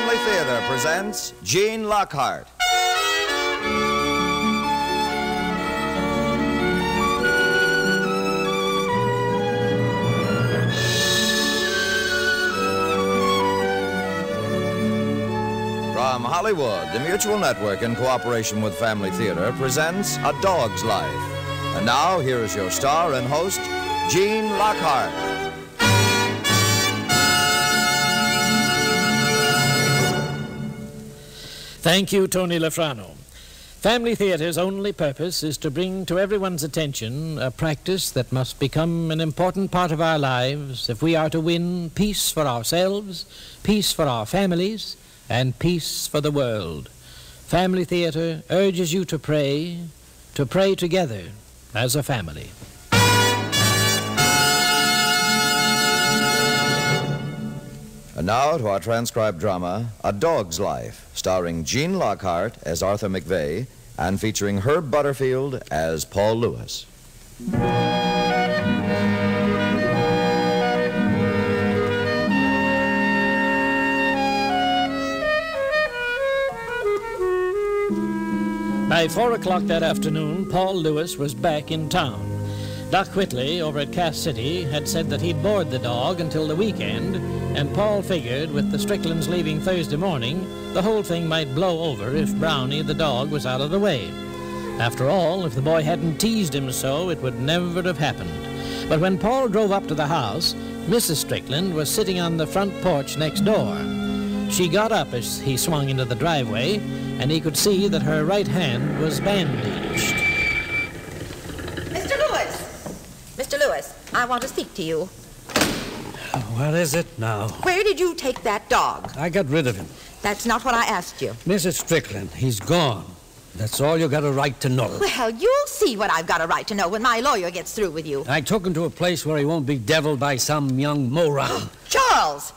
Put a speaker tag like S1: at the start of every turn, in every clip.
S1: Family Theater presents Gene Lockhart. From Hollywood, the Mutual Network, in cooperation with Family Theater, presents A Dog's Life. And now, here is your star and host, Gene Lockhart.
S2: Thank you, Tony Lafrano. Family Theatre's only purpose is to bring to everyone's attention a practice that must become an important part of our lives if we are to win peace for ourselves, peace for our families, and peace for the world. Family Theatre urges you to pray, to pray together as a family.
S1: And now to our transcribed drama, A Dog's Life, starring Gene Lockhart as Arthur McVeigh and featuring Herb Butterfield as Paul Lewis.
S2: By four o'clock that afternoon, Paul Lewis was back in town. Doc Whitley over at Cass City had said that he'd board the dog until the weekend, and Paul figured with the Stricklands leaving Thursday morning, the whole thing might blow over if Brownie the dog was out of the way. After all, if the boy hadn't teased him so, it would never have happened. But when Paul drove up to the house, Mrs. Strickland was sitting on the front porch next door. She got up as he swung into the driveway, and he could see that her right hand was bandaged.
S3: Mr. Lewis! Mr. Lewis, I want to speak to you.
S4: What is it now?
S3: Where did you take that dog?
S4: I got rid of him.
S3: That's not what I asked you.
S4: Mrs. Strickland, he's gone. That's all you got a right to know.
S3: Well, you'll see what I've got a right to know when my lawyer gets through with you.
S4: I took him to a place where he won't be deviled by some young moron.
S3: Charles,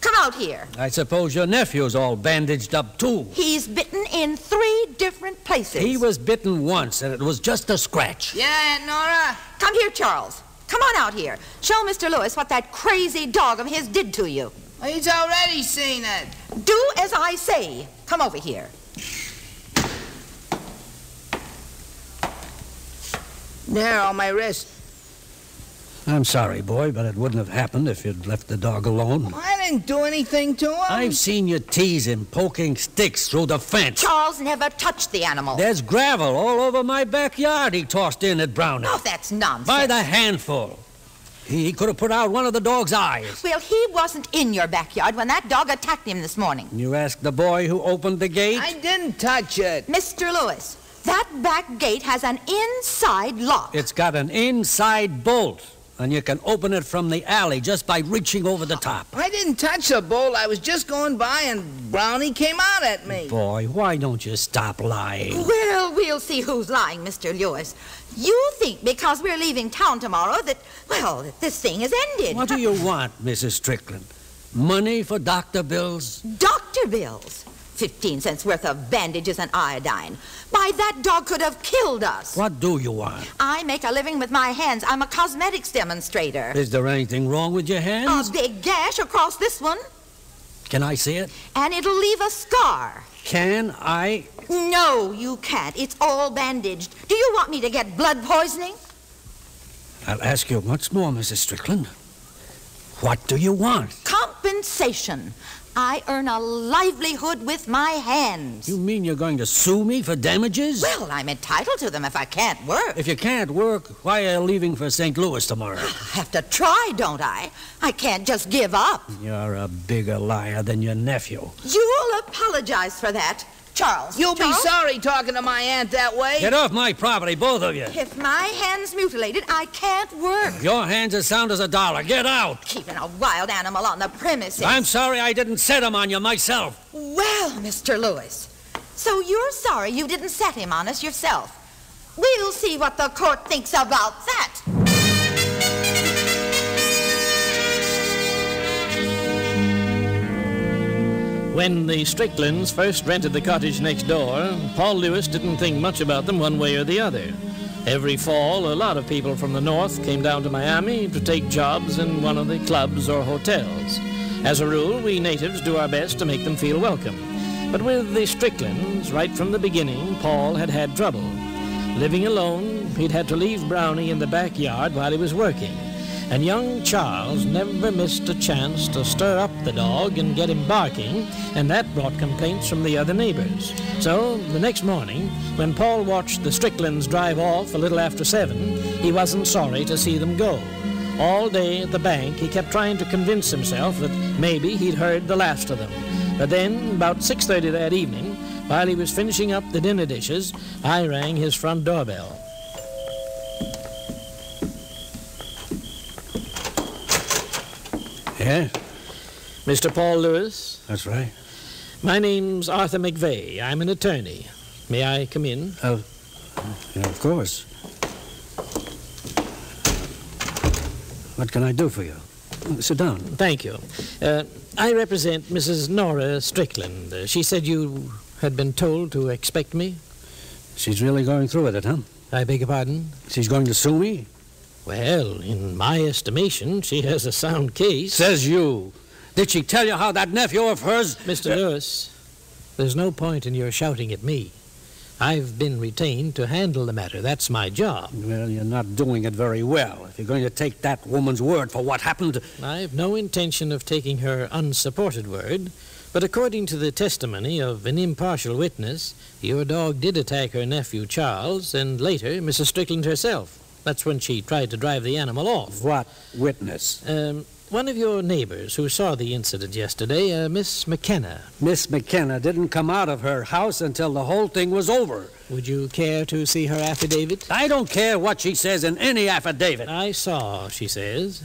S3: come out here.
S4: I suppose your nephew's all bandaged up, too.
S3: He's bitten in three different places.
S4: He was bitten once, and it was just a scratch.
S5: Yeah, Aunt Nora.
S3: Come here, Charles. Come on out here. Show Mr. Lewis what that crazy dog of his did to you.
S5: He's already seen it.
S3: Do as I say. Come over here.
S5: There, on my wrist.
S4: I'm sorry, boy, but it wouldn't have happened if you'd left the dog alone.
S5: I didn't do anything to him.
S4: I've seen you tease him, poking sticks through the fence.
S3: Charles never touched the animal.
S4: There's gravel all over my backyard he tossed in at Brownie.
S3: Oh, that's nonsense.
S4: By the handful. He could have put out one of the dog's eyes.
S3: Well, he wasn't in your backyard when that dog attacked him this morning.
S4: You asked the boy who opened the gate?
S5: I didn't touch it.
S3: Mr. Lewis, that back gate has an inside lock.
S4: It's got an inside bolt, and you can open it from the alley just by reaching over the top.
S5: I didn't touch the bowl. I was just going by and Brownie came out at me.
S4: Boy, why don't you stop lying?
S3: Well, we'll see who's lying, Mr. Lewis. You think because we're leaving town tomorrow that, well, that this thing is ended.
S4: What do you want, Mrs. Strickland? Money for doctor bills?
S3: Doctor bills. Fifteen cents worth of bandages and iodine. Why, that dog could have killed us.
S4: What do you want?
S3: I make a living with my hands. I'm a cosmetics demonstrator.
S4: Is there anything wrong with your hands?
S3: A big gash across this one,
S4: Can I see it?
S3: and it'll leave a scar.
S4: Can I?
S3: No, you can't. It's all bandaged. Do you want me to get blood poisoning?
S4: I'll ask you once more, Mrs. Strickland. What do you want?
S3: Compensation. I earn a livelihood with my hands.
S4: You mean you're going to sue me for damages?
S3: Well, I'm entitled to them if I can't work.
S4: If you can't work, why are you leaving for St. Louis tomorrow?
S3: I have to try, don't I? I can't just give up.
S4: You're a bigger liar than your nephew.
S3: You'll apologize for that. Charles.
S5: You'll be sorry talking to my aunt that way.
S4: Get off my property, both of you.
S3: If my hand's mutilated, I can't work.
S4: Your hand's as sound as a dollar. Get out.
S3: Keeping a wild animal on the premises.
S4: I'm sorry I didn't set him on you myself.
S3: Well, Mr. Lewis, so you're sorry you didn't set him on us yourself. We'll see what the court thinks about that.
S2: When the Stricklands first rented the cottage next door, Paul Lewis didn't think much about them one way or the other. Every fall, a lot of people from the north came down to Miami to take jobs in one of the clubs or hotels. As a rule, we natives do our best to make them feel welcome. But with the Stricklands, right from the beginning, Paul had had trouble. Living alone, he'd had to leave Brownie in the backyard while he was working. And young Charles never missed a chance to stir up the dog and get him barking, and that brought complaints from the other neighbors. So, the next morning, when Paul watched the Stricklands drive off a little after seven, he wasn't sorry to see them go. All day at the bank, he kept trying to convince himself that maybe he'd heard the last of them. But then, about 6.30 that evening, while he was finishing up the dinner dishes, I rang his front doorbell.
S4: Yes,
S2: Mr. Paul Lewis,
S4: that's right.
S2: my name's Arthur McVeigh. I'm an attorney. May I come in?
S4: Uh, yeah, of course. What can I do for you? Sit down.
S2: Thank you. Uh, I represent Mrs. Nora Strickland. Uh, she said you had been told to expect me.
S4: She's really going through with it, huh?
S2: I beg your pardon?
S4: She's going to sue me?
S2: Well, in my estimation, she has a sound case.
S4: Says you. Did she tell you how that nephew of hers...
S2: Mr. Uh, Lewis, there's no point in your shouting at me. I've been retained to handle the matter. That's my job.
S4: Well, you're not doing it very well. If you're going to take that woman's word for what happened...
S2: I've no intention of taking her unsupported word, but according to the testimony of an impartial witness, your dog did attack her nephew Charles, and later Mrs. Strickland herself. That's when she tried to drive the animal off.
S4: What witness?
S2: Um, one of your neighbors who saw the incident yesterday, uh, Miss McKenna.
S4: Miss McKenna didn't come out of her house until the whole thing was over.
S2: Would you care to see her affidavit?
S4: I don't care what she says in any affidavit.
S2: I saw, she says.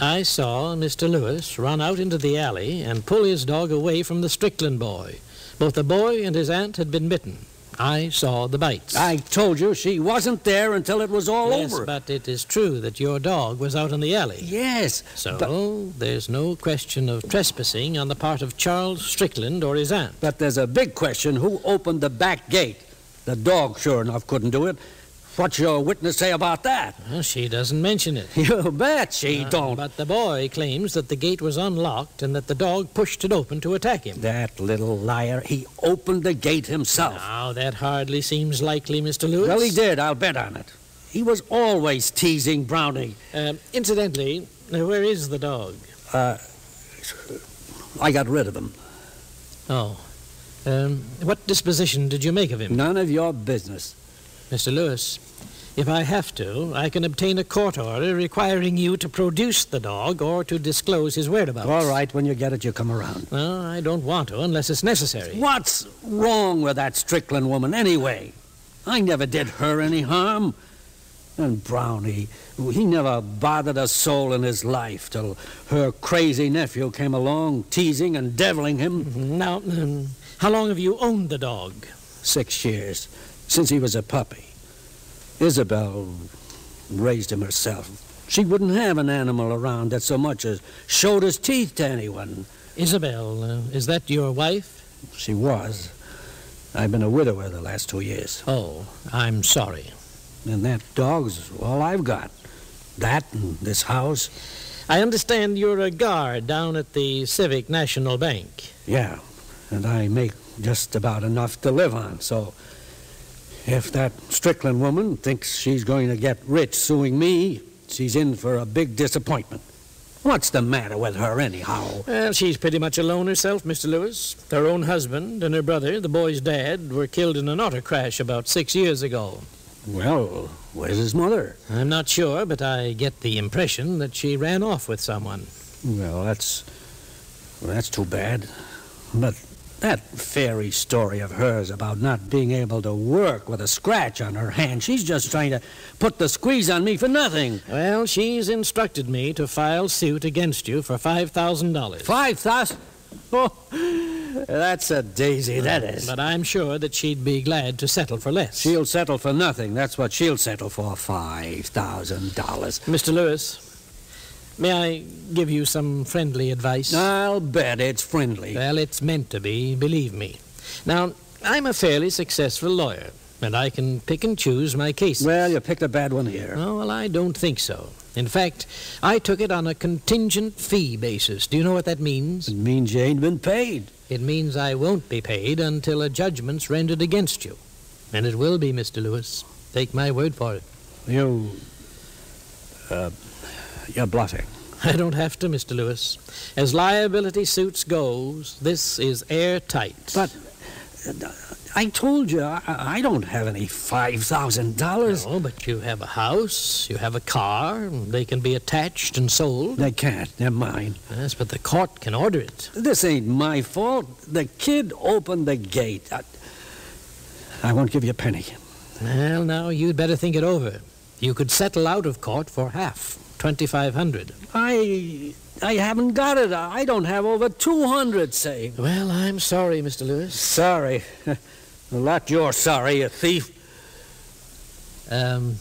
S2: I saw Mr. Lewis run out into the alley and pull his dog away from the Strickland boy. Both the boy and his aunt had been bitten. I saw the bites.
S4: I told you she wasn't there until it was all over.
S2: yes,
S4: over.
S2: but it is true that your dog was out in the alley.
S4: Yes.
S2: So
S4: But,
S2: there's no question of trespassing on the part of Charles Strickland or his aunt.
S4: but there's a big question who opened the back gate? The dog, sure enough, couldn't do it. What's your witness say about that?
S2: Well, she doesn't mention it.
S4: You bet she
S2: Uh,
S4: don't.
S2: But the boy claims that the gate was unlocked and that the dog pushed it open to attack him.
S4: That little liar. He opened the gate himself.
S2: Now, that hardly seems likely, Mr. Lewis.
S4: Well, he did. I'll bet on it. He was always teasing Brownie.
S2: Um, incidentally, uh, where is the dog?
S4: Uh, I got rid of him.
S2: Oh. Um, what disposition did you make of him?
S4: None of your business.
S2: Mr. Lewis, if I have to, I can obtain a court order requiring you to produce the dog or to disclose his whereabouts.
S4: All right, when you get it, you come around.
S2: Well, I don't want to unless it's necessary.
S4: What's wrong with that Strickland woman, anyway? I never did her any harm. And Brownie, he never bothered a soul in his life till her crazy nephew came along, teasing and deviling him.
S2: Now, um, how long have you owned the dog?
S4: Six years, since he was a puppy. Isabel raised him herself. She wouldn't have an animal around that so much as showed his teeth to anyone.
S2: Isabel, uh, is that your wife?
S4: She was. I've been a widower the last two years.
S2: Oh, I'm sorry.
S4: And that dog's all I've got. That and this house.
S2: I understand you're a guard down at the Civic National Bank.
S4: Yeah. And I make just about enough to live on, so if that Strickland woman thinks she's going to get rich suing me, she's in for a big disappointment. What's the matter with her, anyhow?
S2: Well, she's pretty much alone herself, Mr. Lewis. Her own husband and her brother, the boy's dad, were killed in an auto crash about six years ago.
S4: Well, where's his mother?
S2: I'm not sure, but I get the impression that she ran off with someone.
S4: Well, that's. Well, that's too bad. But that fairy story of hers about not being able to work with a scratch on her hand, she's just trying to put the squeeze on me for nothing.
S2: Well, she's instructed me to file suit against you for $5,000.
S4: Five thousand? Oh, that's a daisy, that is.
S2: But I'm sure that she'd be glad to settle for less.
S4: She'll settle for nothing. That's what she'll settle for. Five thousand dollars.
S2: Mr. Lewis, may I give you some friendly advice?
S4: I'll bet it's friendly.
S2: Well, it's meant to be, believe me. Now, I'm a fairly successful lawyer. and I can pick and choose my cases.
S4: Well, you picked a bad one here.
S2: Oh, well, I don't think so. In fact, I took it on a contingent fee basis. Do you know what that means?
S4: It means you ain't been paid.
S2: It means I won't be paid until a judgment's rendered against you. And it will be, Mr. Lewis. Take my word for it.
S4: You. Uh, you're bluffing.
S2: I don't have to, Mr. Lewis. As liability suits goes, this is airtight.
S4: But uh, I told you I, I don't have any five thousand dollars.
S2: No, but you have a house, you have a car, they can be attached and sold.
S4: They can't. They're mine.
S2: Yes, but the court can order it.
S4: This ain't my fault. The kid opened the gate. I, I won't give you a penny.
S2: Well, now you'd better think it over. You could settle out of court for half, twenty-five hundred.
S4: I I haven't got it. I don't have over two hundred saved.
S2: Well, I'm sorry, Mr. Lewis.
S4: Sorry. A lot you're sorry, you thief.
S2: Um,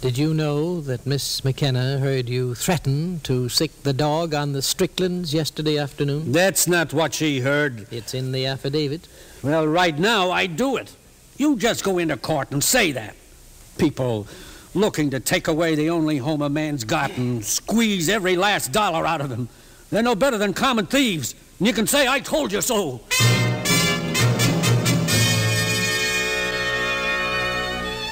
S2: did you know that Miss McKenna heard you threaten to sick the dog on the Stricklands yesterday afternoon?
S4: That's not what she heard.
S2: It's in the affidavit.
S4: Well, right now I do it. You just go into court and say that. People looking to take away the only home a man's got and squeeze every last dollar out of him. They're no better than common thieves. And you can say, I told you so.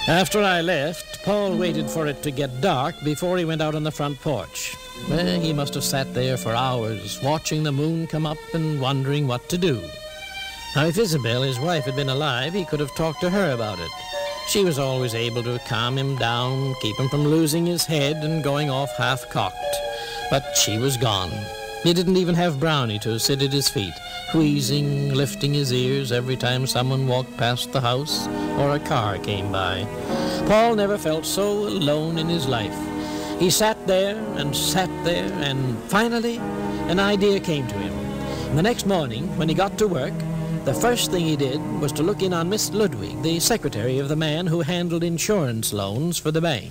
S2: After I left, Paul waited for it to get dark before he went out on the front porch. Well, he must have sat there for hours, watching the moon come up and wondering what to do. Now, if Isabel, his wife, had been alive, he could have talked to her about it. She was always able to calm him down, keep him from losing his head and going off half-cocked. But she was gone. He didn't even have Brownie to sit at his feet, wheezing, lifting his ears every time someone walked past the house or a car came by. Paul never felt so alone in his life. He sat there and sat there, and finally an idea came to him. The next morning, when he got to work, the first thing he did was to look in on Miss Ludwig, the secretary of the man who handled insurance loans for the bank.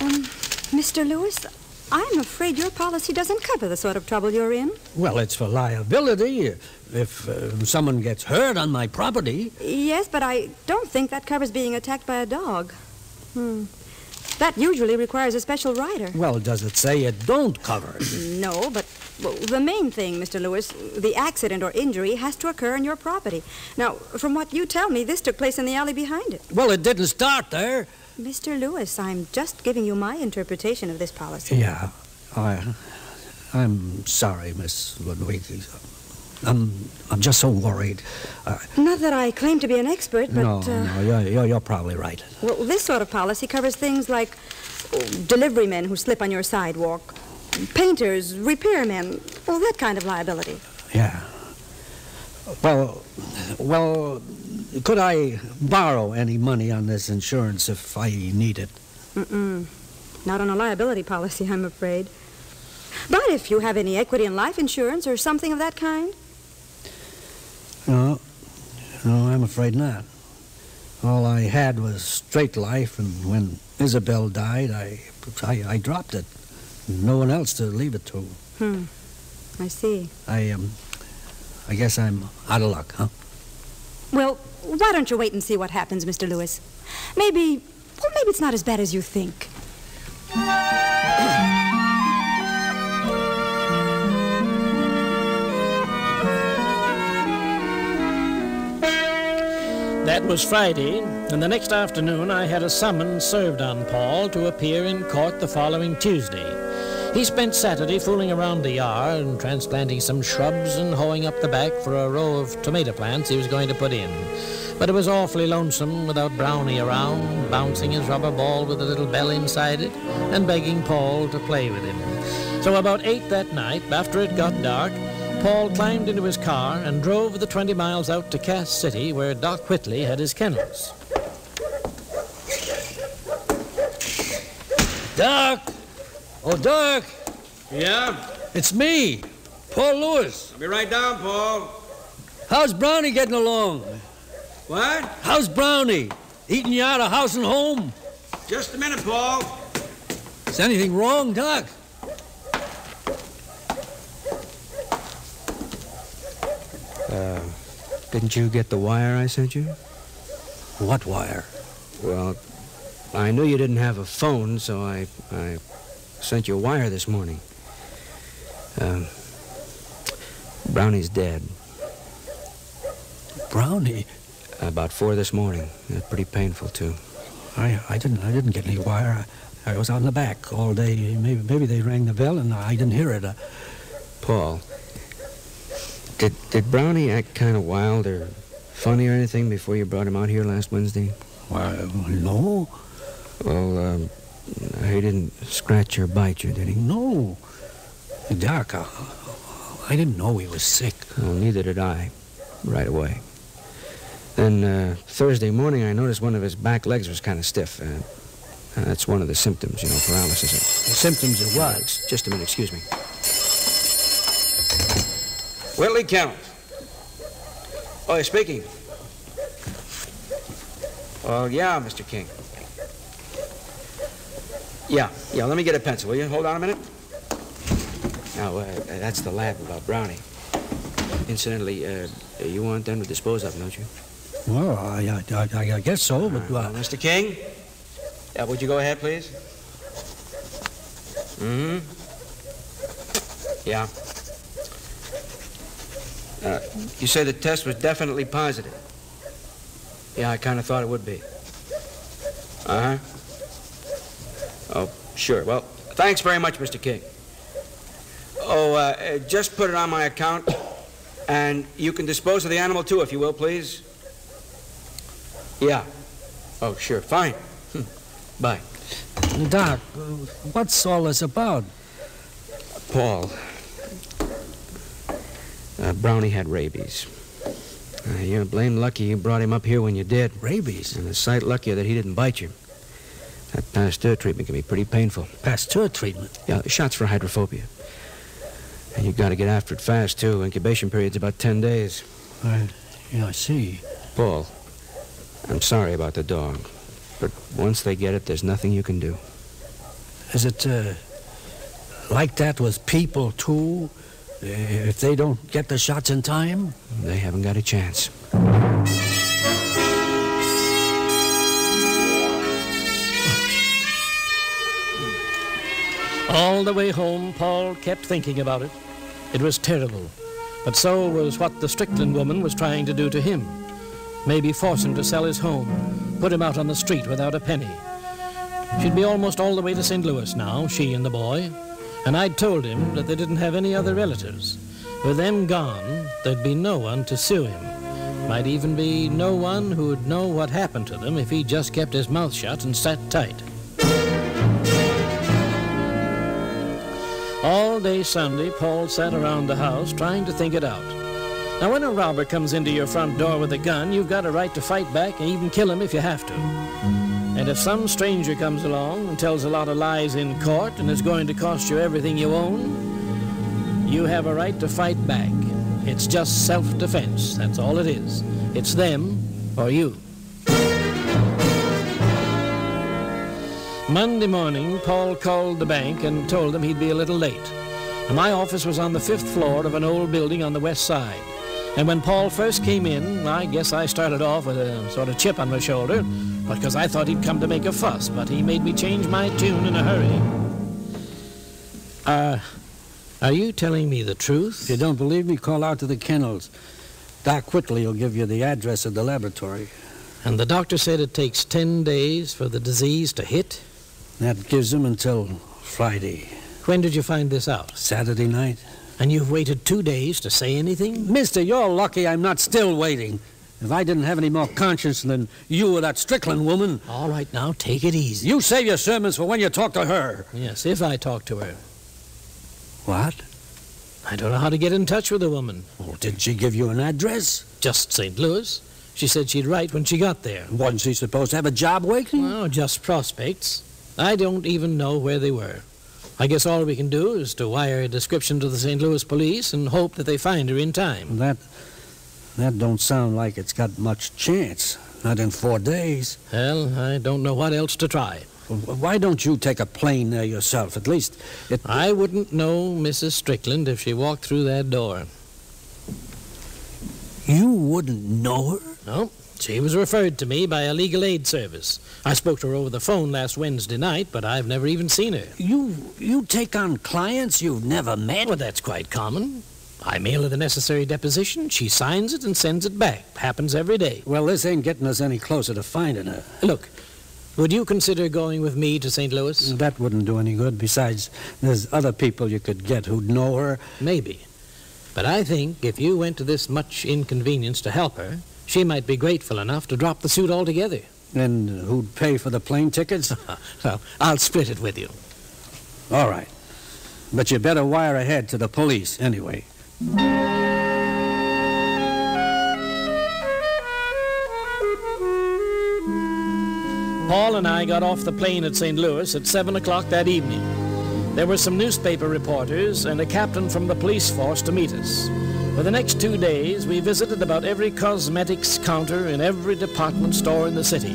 S6: Um, Mr. Lewis, I'm afraid your policy doesn't cover the sort of trouble you're in.
S4: Well, it's for liability. If uh, someone gets hurt on my property.
S6: Yes, but I don't think that covers being attacked by a dog. Hmm. That usually requires a special rider.
S4: Well, does it say it don't cover?
S6: No, but well, the main thing, Mr. Lewis, the accident or injury has to occur on your property. Now, from what you tell me, this took place in the alley behind it.
S4: Well, it didn't start there.
S6: Mr. Lewis, I'm just giving you my interpretation of this policy.
S4: Yeah, I, I'm sorry, Miss Ludwig. I'm, I'm just so worried. Uh,
S6: Not that I claim to be an expert, but.
S4: no,
S6: uh,
S4: no, you're, you're, you're probably right.
S6: Well, this sort of policy covers things like oh, delivery men who slip on your sidewalk, painters, repairmen, well, that kind of liability.
S4: Yeah. Well, well, could I borrow any money on this insurance if I need it?
S6: Mm-mm. Not on a liability policy, I'm afraid. But if you have any equity in life insurance or something of that kind,
S4: No, no, I'm afraid not. All I had was straight life, and when Isabel died, I, I, I dropped it. No one else to leave it to.
S6: hmm, I see.
S4: I, um, I guess I'm out of luck, huh?
S6: Well, why don't you wait and see what happens, Mr. Lewis? Maybe, well, maybe it's not as bad as you think.
S2: That was Friday, and the next afternoon I had a summons served on Paul to appear in court the following Tuesday. He spent Saturday fooling around the yard and transplanting some shrubs and hoeing up the back for a row of tomato plants he was going to put in. But it was awfully lonesome without Brownie around, bouncing his rubber ball with a little bell inside it and begging Paul to play with him. So about eight that night, after it got dark, Paul climbed into his car and drove the 20 miles out to Cass City where Doc Whitley had his kennels.
S4: Doc! Oh, Doc!
S7: Yeah?
S4: It's me, Paul Lewis.
S7: I'll be right down, Paul.
S4: How's Brownie getting along?
S7: What?
S4: How's Brownie? Eating you out of house and home?
S7: Just a minute, Paul.
S4: Is anything wrong, Doc?
S8: Uh, didn't you get the wire I sent you?
S4: What wire?
S8: Well, I knew you didn't have a phone, so I, I sent you a wire this morning. Um, Brownie's dead.
S4: Brownie?
S8: About four this morning. Uh, pretty painful, too.
S4: I, I didn't I didn't get any wire. I, I was in the back all day. Maybe maybe they rang the bell and I didn't hear it. Uh,
S8: Paul, did, did Brownie act kind of wild or funny or anything before you brought him out here last Wednesday?
S4: Why, no.
S8: Well, um, he didn't scratch or bite you, did he?
S4: No. Doc, I, I didn't know he was sick.
S8: Well, neither did I, right away. Then uh, Thursday morning, I noticed one of his back legs was kind of stiff. Uh, uh, that's one of the symptoms, you know, paralysis.
S4: The symptoms of what?
S8: Just a minute, excuse me. Whitley Count. Oh, you're speaking. Oh, yeah, Mr. King. Yeah, yeah, let me get a pencil, will you? Hold on a minute. Now, uh, that's the lab about Brownie. Incidentally, uh, you want them to dispose of don't you?
S4: Well, I, I, I, I guess so, but...
S8: Uh, Mr. King? Yeah, would you go ahead, please? Mm-hmm. Yeah. Uh, you say the test was definitely positive. Yeah, I kind of thought it would be. Uh-huh. Oh, sure. Well, thanks very much, Mr. King. Oh, uh, just put it on my account, and you can dispose of the animal, too, if you will, please. Yeah. Oh, sure. Fine. Hm. Bye.
S4: Doc, what's all this about?
S8: Paul. Uh, Brownie had rabies. Uh, you're blame lucky you brought him up here when you did.
S4: Rabies?
S8: And a sight luckier that he didn't bite you. That Pasteur treatment can be pretty painful.
S4: Pasteur treatment?
S8: Yeah, shots for hydrophobia. And you've got to get after it fast, too. Incubation period's about 10 days.
S4: I, yeah, I see.
S8: Paul, I'm sorry about the dog. But once they get it, there's nothing you can do.
S4: Is it, uh, like that with people, too? If they don't get the shots in time?
S8: They haven't got a chance.
S2: All the way home, Paul kept thinking about it. It was terrible. But so was what the Strickland woman was trying to do to him. Maybe force him to sell his home, put him out on the street without a penny. She'd be almost all the way to St. Louis now, she and the boy. And I'd told him that they didn't have any other relatives. With them gone, there'd be no one to sue him. Might even be no one who'd know what happened to them if he just kept his mouth shut and sat tight. All day Sunday, Paul sat around the house trying to think it out. Now, when a robber comes into your front door with a gun, you've got a right to fight back and even kill him if you have to. And if some stranger comes along and tells a lot of lies in court and is going to cost you everything you own, you have a right to fight back. It's just self-defense. That's all it is. It's them or you. Monday morning, Paul called the bank and told them he'd be a little late. My office was on the fifth floor of an old building on the west side. And when Paul first came in, I guess I started off with a sort of chip on my shoulder, because I thought he'd come to make a fuss, but he made me change my tune in a hurry. Uh, are you telling me the truth?
S4: If you don't believe me, call out to the kennels. Doc Whitley will give you the address of the laboratory.
S2: And the doctor said it takes 10 days for the disease to hit?
S4: That gives him until Friday.
S2: When did you find this out?
S4: Saturday night.
S2: And you've waited two days to say anything?
S4: Mister, you're lucky I'm not still waiting. If I didn't have any more conscience than you or that Strickland woman.
S2: All right, now, take it easy.
S4: You save your sermons for when you talk to her.
S2: Yes, if I talk to her.
S4: What?
S2: I don't know how to get in touch with the woman.
S4: Oh, didn't she give you an address?
S2: Just St. Louis. She said she'd write when she got there.
S4: Wasn't she supposed to have a job waiting?
S2: Well, just prospects. I don't even know where they were. I guess all we can do is to wire a description to the St. Louis police and hope that they find her in time.
S4: That that don't sound like it's got much chance. Not in four days.
S2: Well, I don't know what else to try.
S4: Why don't you take a plane there yourself? At least it...
S2: I wouldn't know Mrs. Strickland if she walked through that door.
S4: You wouldn't know her?
S2: No, she was referred to me by a legal aid service. I spoke to her over the phone last Wednesday night, but I've never even seen her.
S4: You you take on clients you've never met?
S2: Well, that's quite common. I mail her the necessary deposition, she signs it and sends it back. Happens every day.
S4: Well, this ain't getting us any closer to finding her.
S2: Look, would you consider going with me to St. Louis?
S4: That wouldn't do any good. Besides, there's other people you could get who'd know her.
S2: Maybe. But I think if you went to this much inconvenience to help her, she might be grateful enough to drop the suit altogether.
S4: And who'd pay for the plane tickets?
S2: well, I'll split it with you.
S4: All right. But you better wire ahead to the police anyway.
S2: Paul and I got off the plane at St. Louis at 7 o'clock that evening. There were some newspaper reporters and a captain from the police force to meet us. For the next two days, we visited about every cosmetics counter in every department store in the city.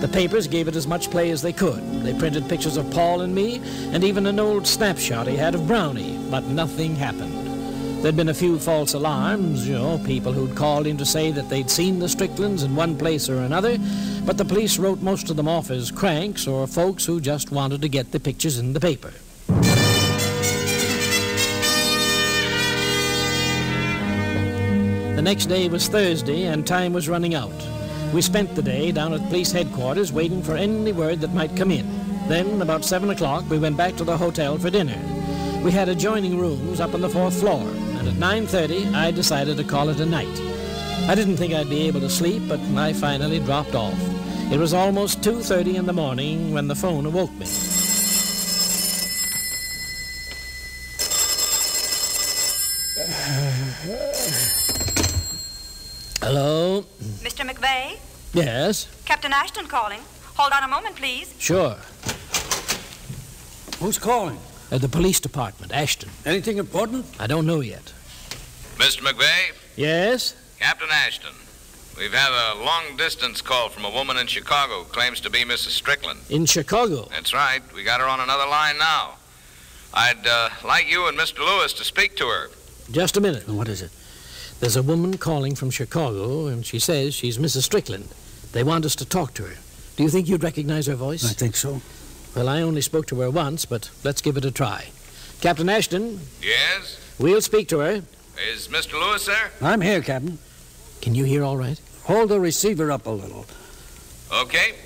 S2: The papers gave it as much play as they could. They printed pictures of Paul and me, and even an old snapshot he had of Brownie, but nothing happened. There'd been a few false alarms, you know, people who'd called in to say that they'd seen the Stricklands in one place or another, but the police wrote most of them off as cranks or folks who just wanted to get the pictures in the paper. The next day was Thursday, and time was running out. We spent the day down at police headquarters waiting for any word that might come in. Then, about 7 o'clock, we went back to the hotel for dinner. We had adjoining rooms up on the fourth floor, and at 9.30 I decided to call it a night. I didn't think I'd be able to sleep, but I finally dropped off. It was almost 2.30 in the morning when the phone awoke me. Hello?
S6: Mr. McVeigh?
S2: Yes?
S6: Captain Ashton calling. Hold on a moment, please.
S2: Sure.
S4: Who's calling?
S2: At the police department, Ashton.
S4: Anything important?
S2: I don't know yet.
S9: Mr. McVeigh,
S2: Yes?
S9: Captain Ashton. We've had a long distance call from a woman in Chicago who claims to be Mrs. Strickland.
S2: In Chicago.
S9: That's right. We got her on another line now. I'd uh, like you and Mr. Lewis to speak to her.
S2: Just a minute.
S4: What is it?
S2: There's a woman calling from Chicago, and she says she's Mrs. Strickland. They want us to talk to her. Do you think you'd recognize her voice?
S4: I think so.
S2: Well, I only spoke to her once, but let's give it a try. Captain Ashton,
S9: Yes?
S2: we'll speak to her.
S9: Is Mr. Lewis there?
S4: I'm here, Captain.
S2: Can you hear all right?
S4: Hold the receiver up a little.
S9: Okay.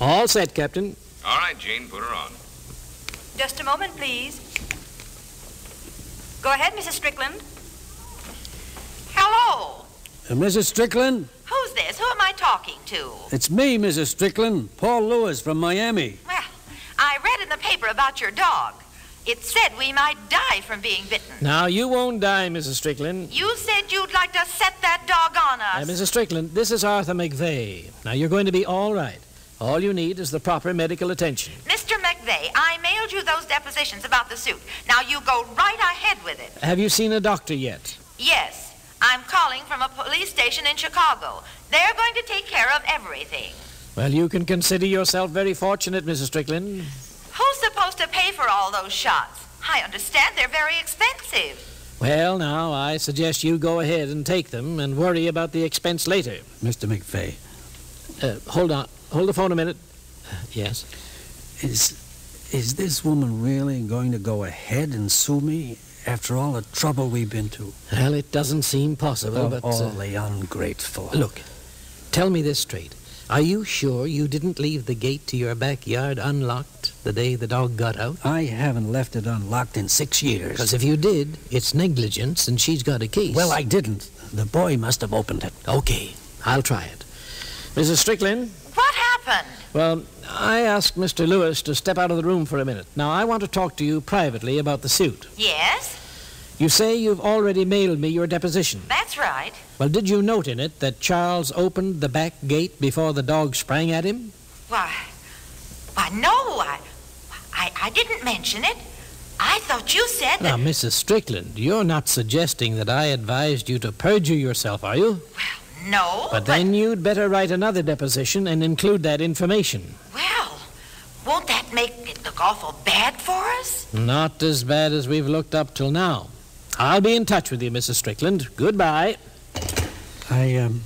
S2: All set, Captain.
S9: All right, Gene, put her on.
S6: Just a moment, please. Go ahead, Mrs. Strickland.
S3: Hello.
S4: Uh, Mrs. Strickland?
S3: Who's this? Who am I talking to?
S4: It's me, Mrs. Strickland. Paul Lewis from Miami.
S3: Well, I read in the paper about your dog. It said we might die from being bitten.
S2: Now, you won't die, Mrs. Strickland.
S3: You said you'd like to set that dog on
S2: Uh,
S3: us.
S2: Mrs. Strickland, this is Arthur McVeigh. Now, you're going to be all right. All you need is the proper medical attention.
S3: Mr. McVeigh, I mailed you those depositions about the suit. Now you go right ahead with it.
S2: Have you seen a doctor yet?
S3: Yes, I'm calling from a police station in Chicago. They're going to take care of everything.
S2: Well, you can consider yourself very fortunate, Mrs. Strickland.
S3: Who's supposed to pay for all those shots? I understand they're very expensive.
S2: Well, now, I suggest you go ahead and take them and worry about the expense later.
S4: Mr. McVeigh,
S2: Uh, hold on. Hold the phone a minute. Uh, Yes.
S4: is, is this woman really going to go ahead and sue me after all the trouble we've been to?
S2: Well, it doesn't seem possible,
S4: Of
S2: but.
S4: all
S2: uh,
S4: the ungrateful.
S2: look, tell me this straight. Are you sure you didn't leave the gate to your backyard unlocked the day the dog got out?
S4: I haven't left it unlocked in six years.
S2: Because if you did, it's negligence and she's got a case.
S4: Well, I didn't. The boy must have opened it.
S2: Okay, I'll try it. Mrs. Strickland?
S3: What happened?
S2: Well, I asked Mr. Lewis to step out of the room for a minute. Now, I want to talk to you privately about the suit.
S3: Yes,
S2: You say you've already mailed me your deposition.
S3: that's right.
S2: Well, did you note in it that Charles opened the back gate before the dog sprang at him?
S3: Why, why, no, I, I, I didn't mention it. I thought you said
S2: Now. Mrs. Strickland, you're not suggesting that I advised you to perjure yourself, are you?
S3: Well, no,
S2: But then you'd better write another deposition and include that information.
S3: well, won't that make it look awful bad for us?
S2: Not as bad as we've looked up till now. I'll be in touch with you, Mrs. Strickland. Goodbye.
S4: I, um,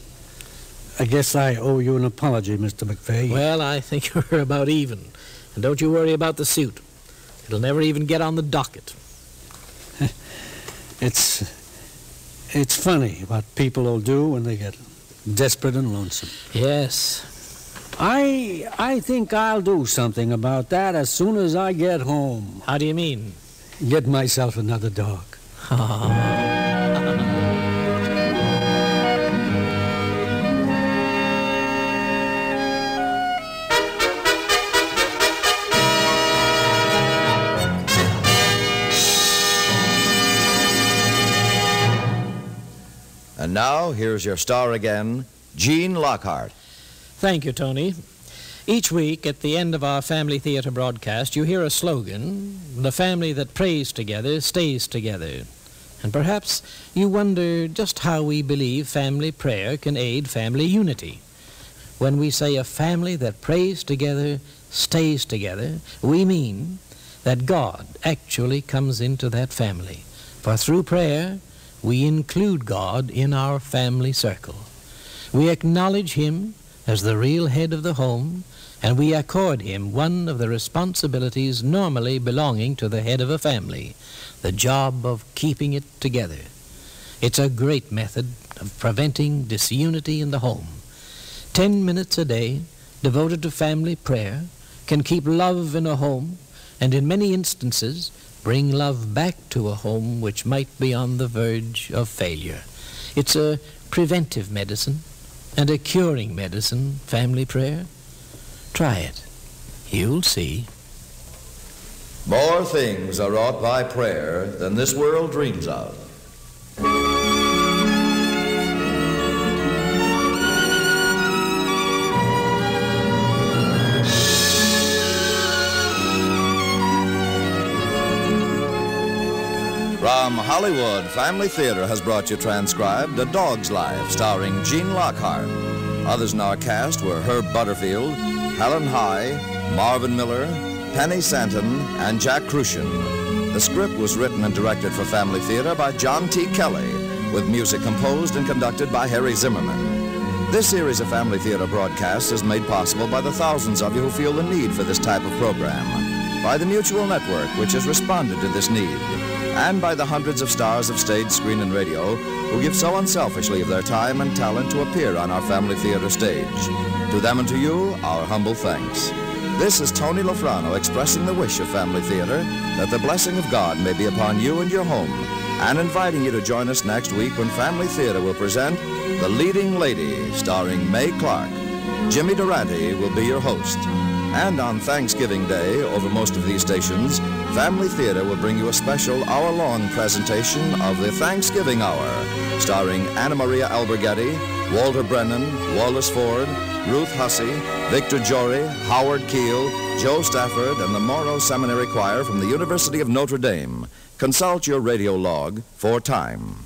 S4: I guess I owe you an apology, Mr. McVeigh.
S2: Well, I think you're about even. And don't you worry about the suit. It'll never even get on the docket.
S4: It's, it's funny what people will do when they get desperate and lonesome.
S2: Yes.
S4: I, I think I'll do something about that as soon as I get home.
S2: How do you mean?
S4: Get myself another dog.
S1: And now, here's your star again, Gene Lockhart.
S2: Thank you, Tony. Each week at the end of our Family Theater broadcast, you hear a slogan The family that prays together stays together. And perhaps you wonder just how we believe family prayer can aid family unity. When we say a family that prays together stays together, we mean that God actually comes into that family. For through prayer, we include God in our family circle. We acknowledge Him as the real head of the home, and we accord Him one of the responsibilities normally belonging to the head of a family, the job of keeping it together. It's a great method of preventing disunity in the home. Ten minutes a day devoted to family prayer can keep love in a home, and in many instances, bring love back to a home which might be on the verge of failure. It's a preventive medicine and a curing medicine, family prayer. Try it. You'll see.
S1: More things are wrought by prayer than this world dreams of. From Hollywood, Family Theater has brought you transcribed A Dog's Life, starring Gene Lockhart. Others in our cast were Herb Butterfield, Helen High, Marvin Miller, Penny Santon, and Jack Kruschen. The script was written and directed for Family Theater by John T. Kelly, with music composed and conducted by Harry Zimmerman. This series of Family Theater broadcasts is made possible by the thousands of you who feel the need for this type of program, by the Mutual Network, which has responded to this need, and by the hundreds of stars of stage, screen, and radio who give so unselfishly of their time and talent to appear on our Family Theater stage. To them and to you, our humble thanks. This is Tony Lafrano expressing the wish of Family Theater that the blessing of God may be upon you and your home, and inviting you to join us next week when Family Theater will present The Leading Lady, starring Mae Clarke. Jimmy Durante will be your host. And on Thanksgiving Day, over most of these stations, Family Theater will bring you a special hour-long presentation of the Thanksgiving Hour, starring Anna Maria Alberghetti, Walter Brennan, Wallace Ford, Ruth Hussey, Victor Jory, Howard Keel, Jo Stafford, and the Moreau Seminary Choir from the University of Notre Dame. Consult your radio log for time.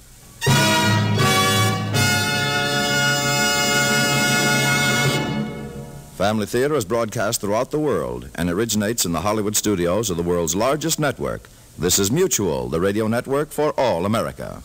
S1: Family Theater is broadcast throughout the world and originates in the Hollywood studios of the world's largest network. This is Mutual, the radio network for all America.